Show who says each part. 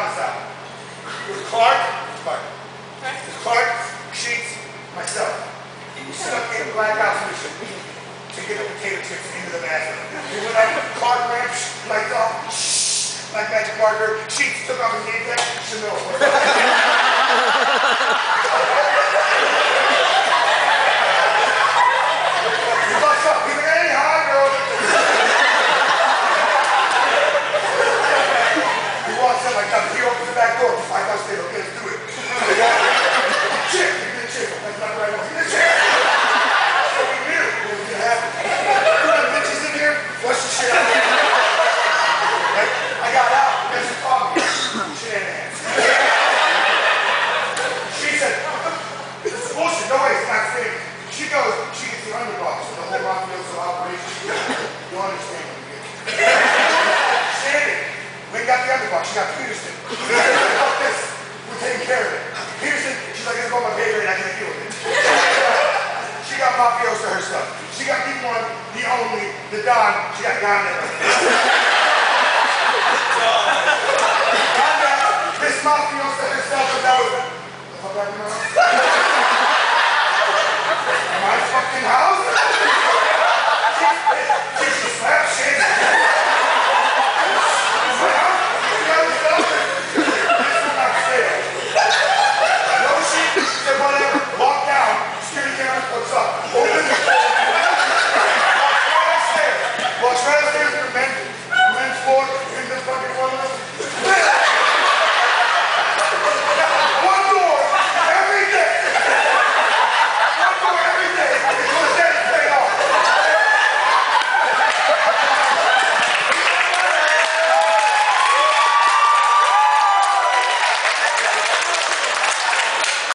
Speaker 1: Out. It Clark, Clark. It was Clark, Sheets, myself. We stuck in the black house mission to get the potato chips into the bathroom. We went goes, she gets the underdog. So the whole mafioso operation. You'll understand what you there. Shannon, we got the underdog. She got Peterson. Fuck this. We're taking care of it. Peterson, she's like, it's going my baby and I can't deal with it. She got mafioso herself. She got the one, the only, the Don. She got Ganda. Ganda, Miss Mafioso herself. The fuck of my second house.